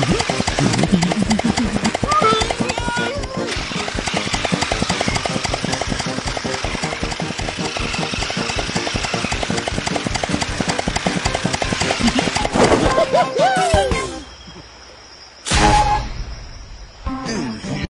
Mm-hmm.